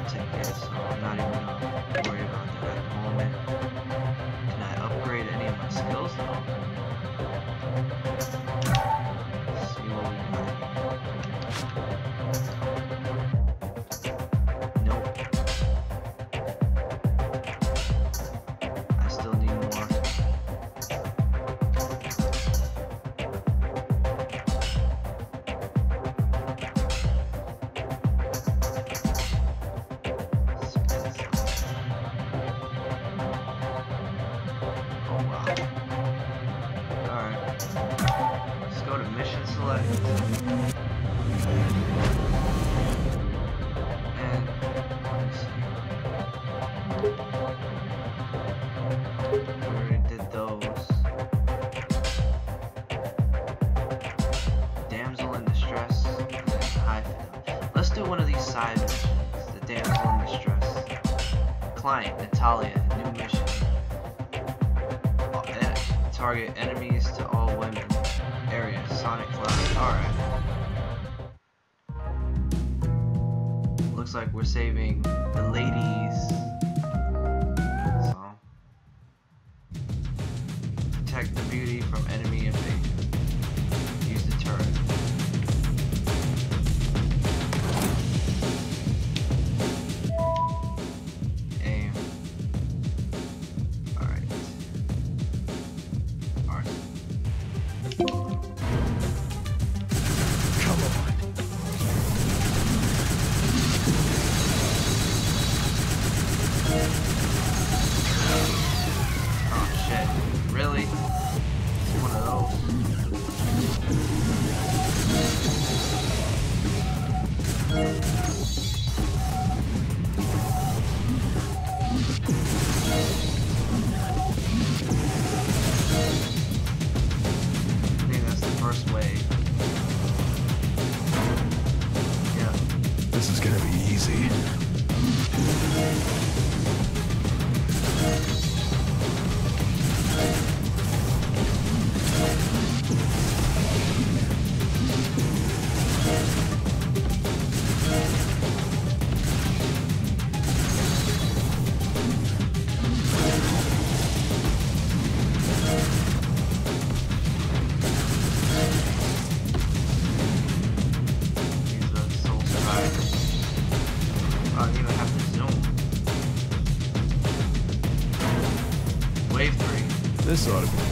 হয়েছে target enemies to all women. Area, Sonic Cloud. Alright. Looks like we're saving the ladies. this ought to.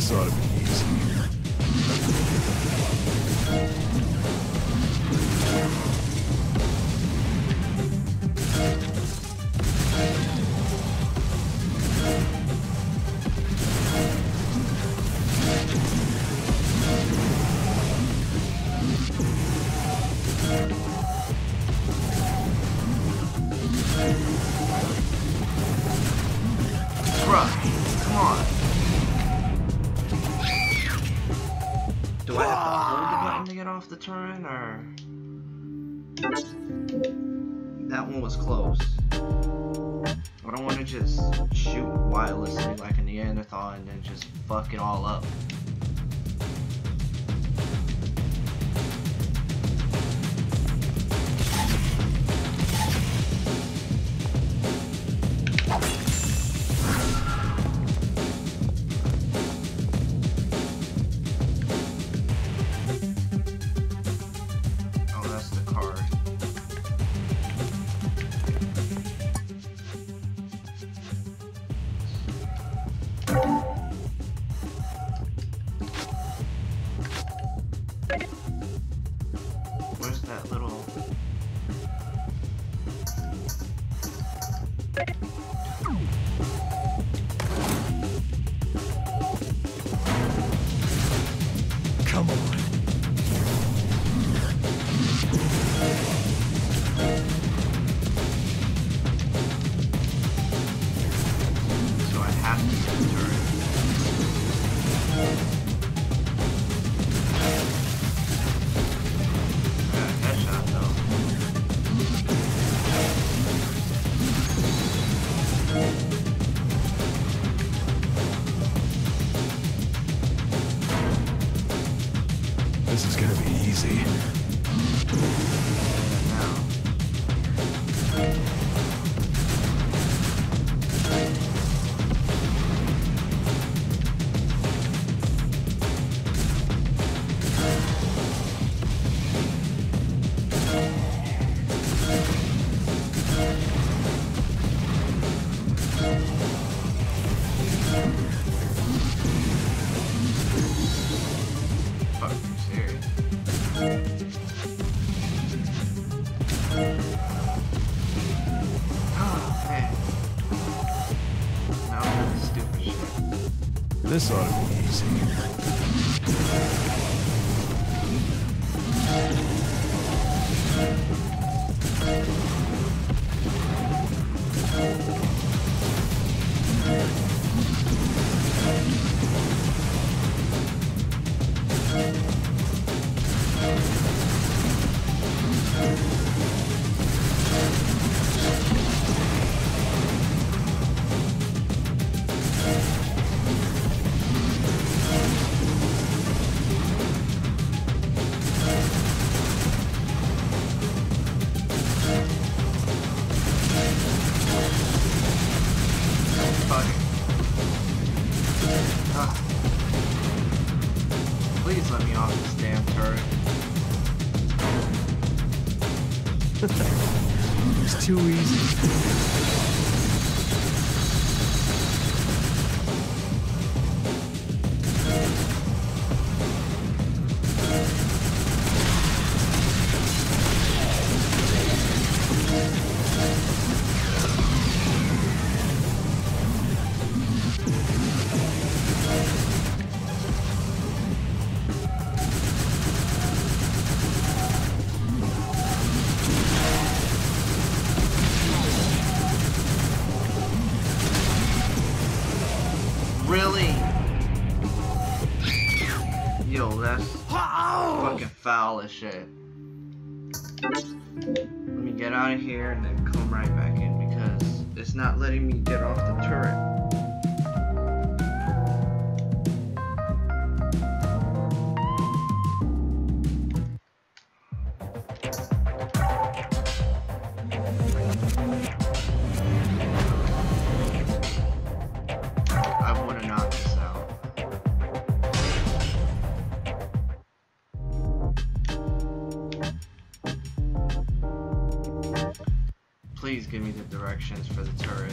this ought to be. off the turn, or... That one was close. But I want to just shoot wildly like a Neanderthal and then just fuck it all up. Please give me the directions for the turret.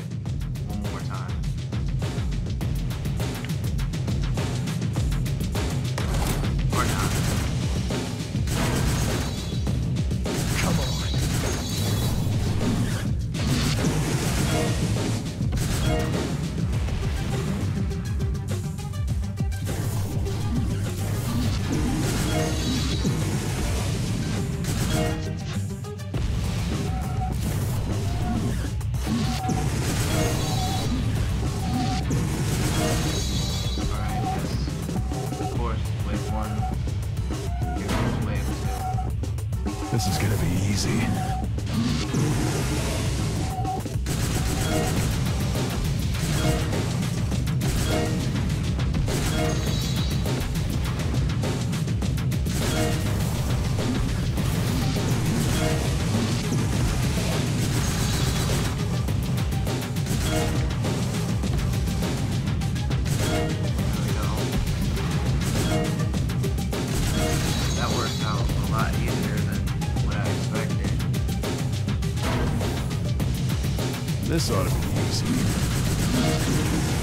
This ought to be easy.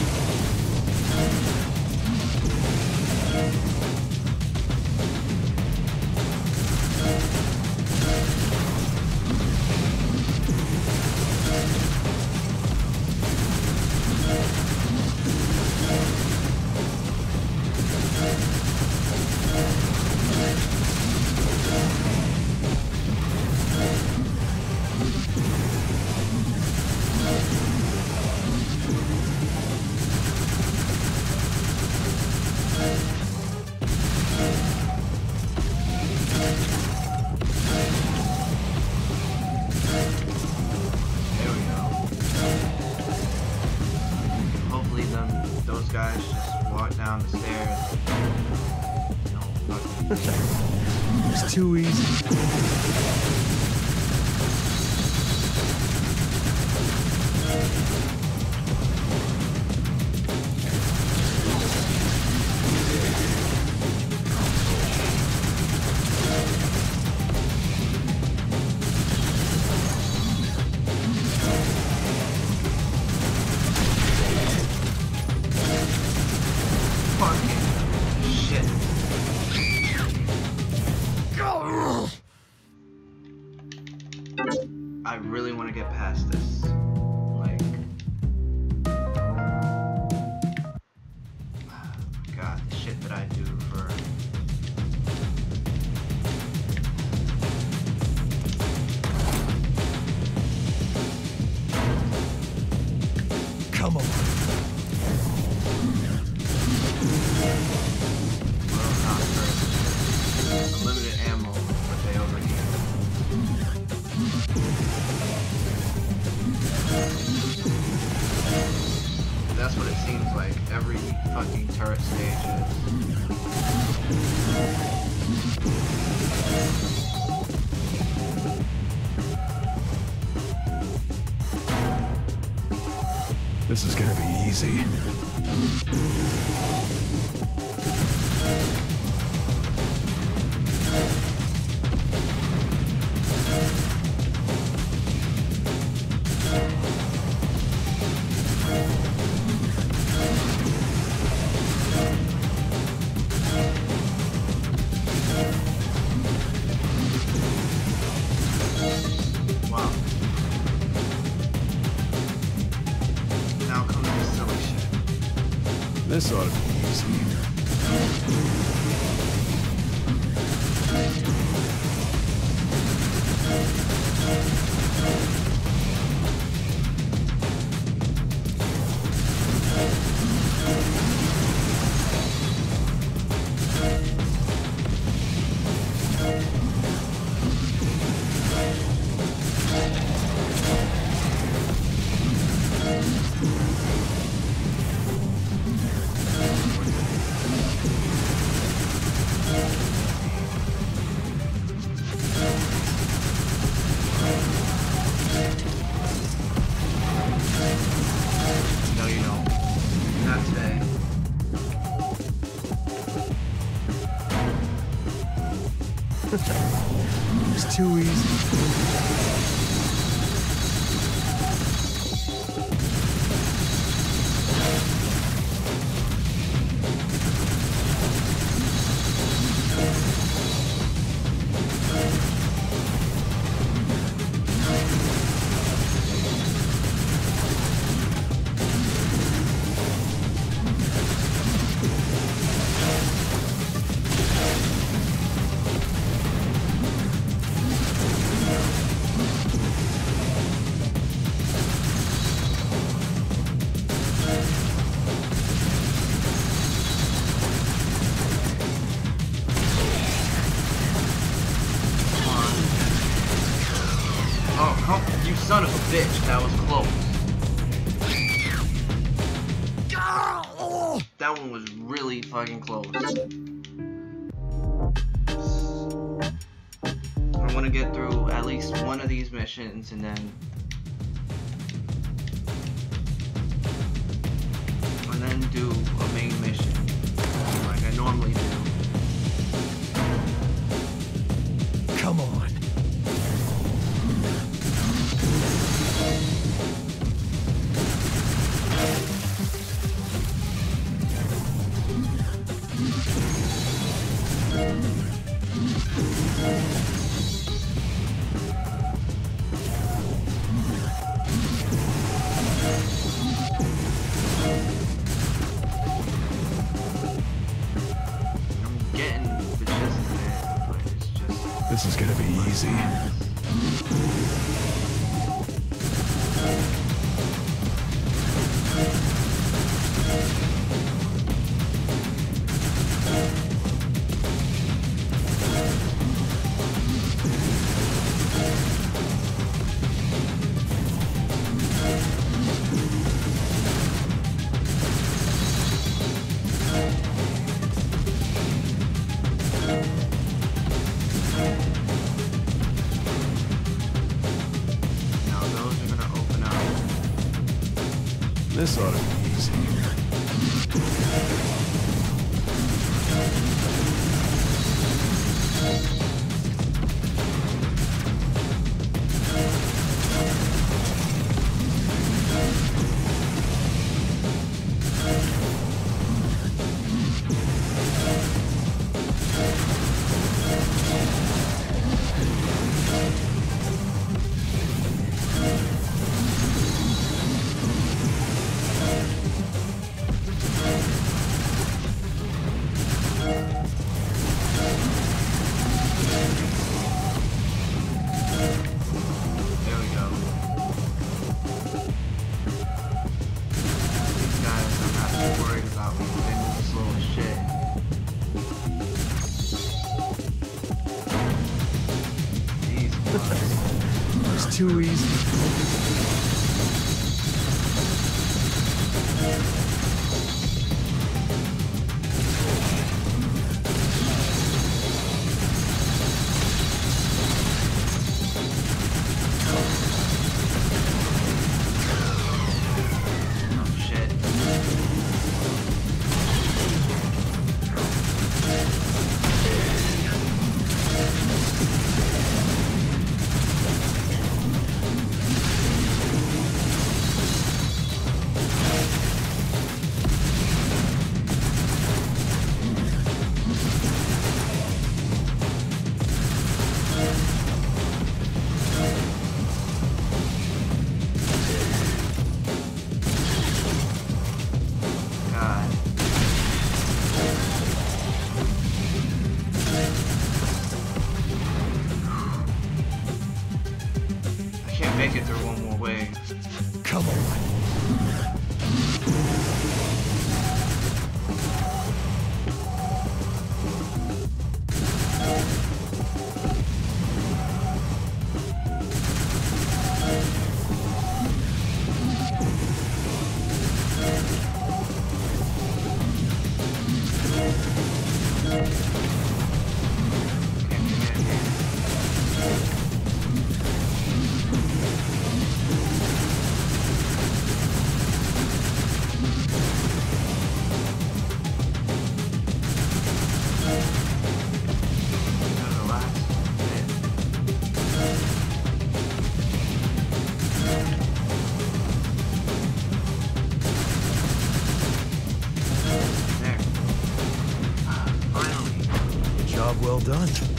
I really want to get past this. This ought to be easy. Bitch. That was close. That one was really fucking close. I want to get through at least one of these missions and then. And then do a main mission. Like I normally do. Job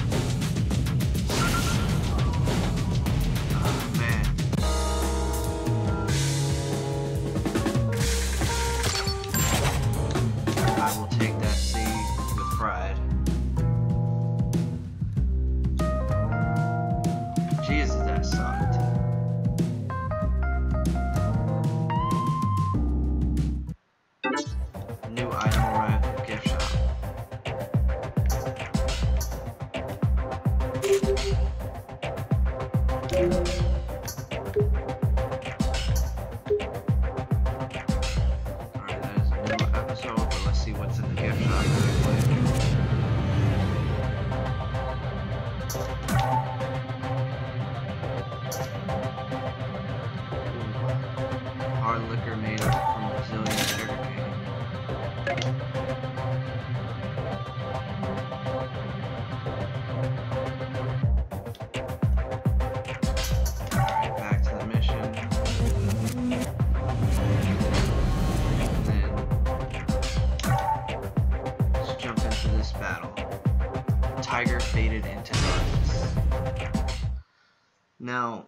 Now,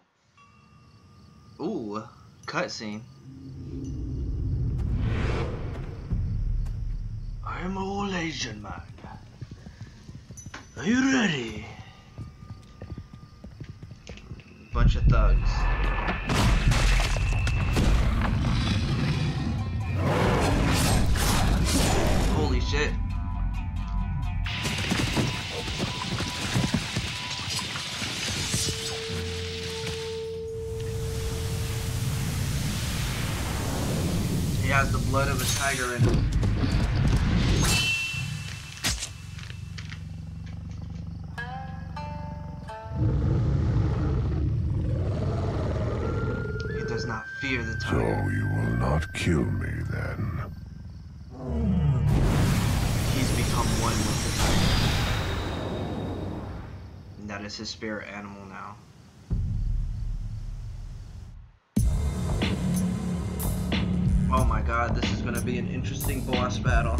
ooh, cutscene. I am a old Asian man. Are you ready? Bunch of thugs. Holy shit. Has the blood of a tiger in him. He does not fear the So you will not kill me then. He's become one with the tiger. And that is his spirit animal now. God, this is gonna be an interesting boss battle.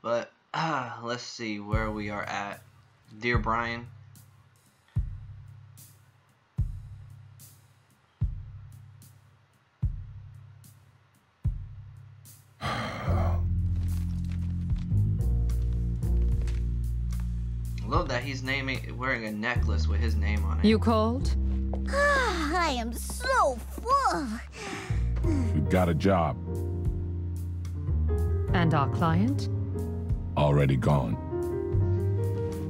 But, ah, let's see where we are at. Dear Bryan. Love that he's naming wearing a necklace with his name on it. You called? Ah, I am so full. You got a job And our client? already gone.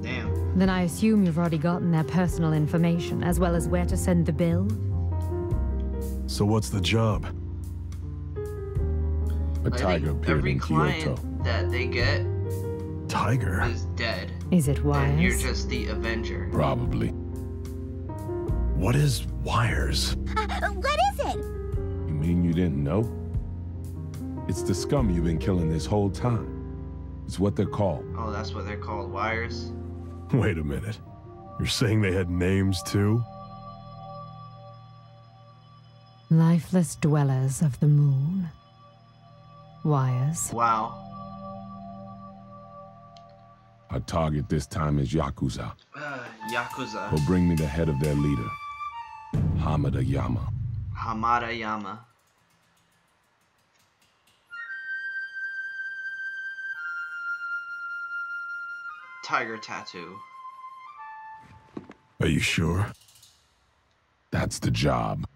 Damn. Then I assume you've already gotten their personal information, as well as where to send the bill? So what's the job? A I tiger think appeared every in client Kyoto. that they get Tiger? is dead. Is it wise? And you're just the Avenger. Probably. What is wires? Uh, what is it? You mean you didn't know? It's the scum you've been killing this whole time. It's what they're called. Oh, that's what they're called, wires. Wait a minute. You're saying they had names too? Lifeless dwellers of the moon. Wires. Wow. Our target this time is Yakuza. Uh, Yakuza. Will bring me the head of their leader, Hamada Yama. Hamada Yama. Tiger tattoo. Are you sure? That's the job.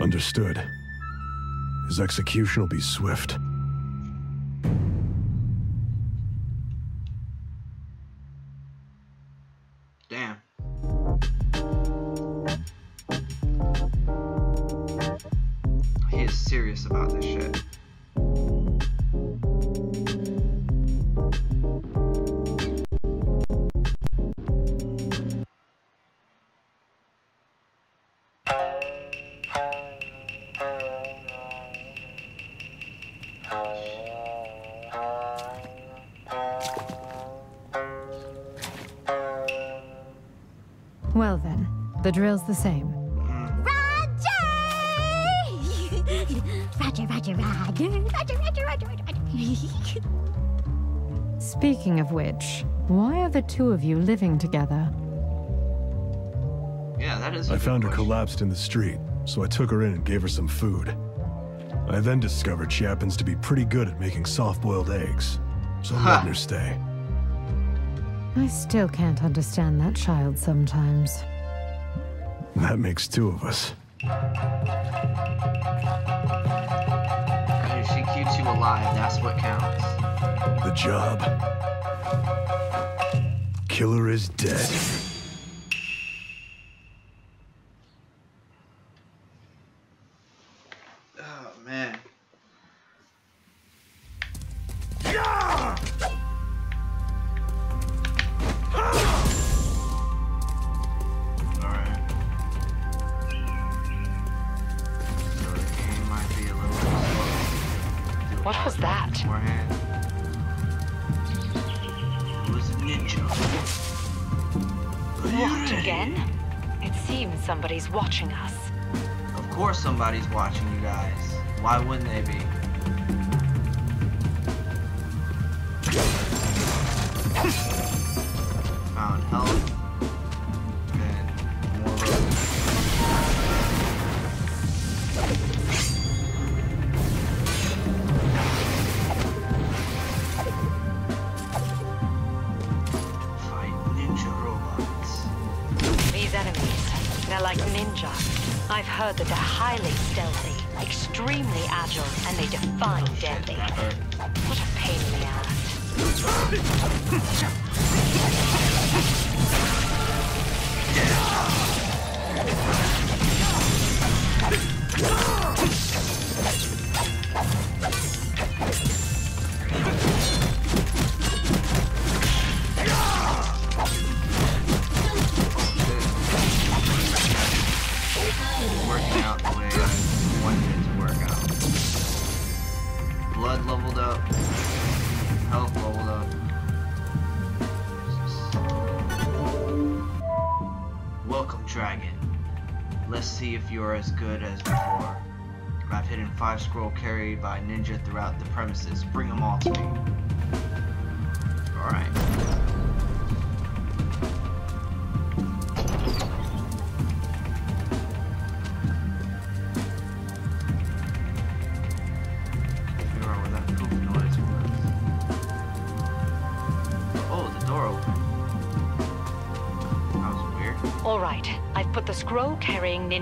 Understood. His execution will be swift. Found her collapsed in the street, so I took her in and gave her some food. I then discovered she happens to be pretty good at making soft-boiled eggs, so I'm Ha. letting her stay. I still can't understand that child sometimes. That makes two of us. If she keeps you alive, that's what counts. The job. Killer is dead. These enemies, they're like ninja. I've heard that they're highly stealthy, extremely agile, and they defy deadly. What a pain in the ass. As good as before. I've hidden five scroll carried by ninja throughout the premises. Bring them all to me. Alright.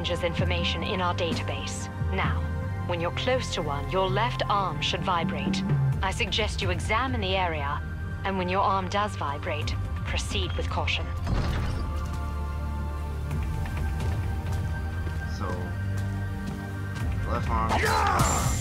Scroll-carrying information in our database. Now, when you're close to one, your left arm should vibrate. I suggest you examine the area, and when your arm does vibrate, proceed with caution. So, left arm.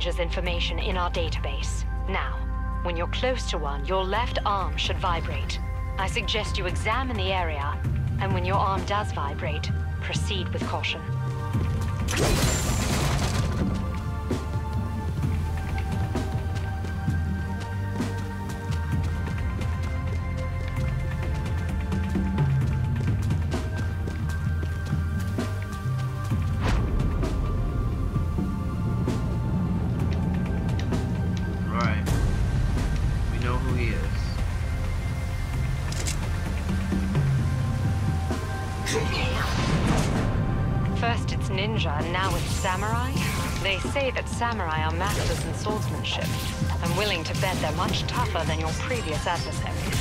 Ranger's information in our database. Now, when you're close to one, your left arm should vibrate. I suggest you examine the area, and when your arm does vibrate, proceed with caution. ninja and now with samurai? They say that samurai are masters in swordsmanship. I'm willing to bet they're much tougher than your previous adversaries.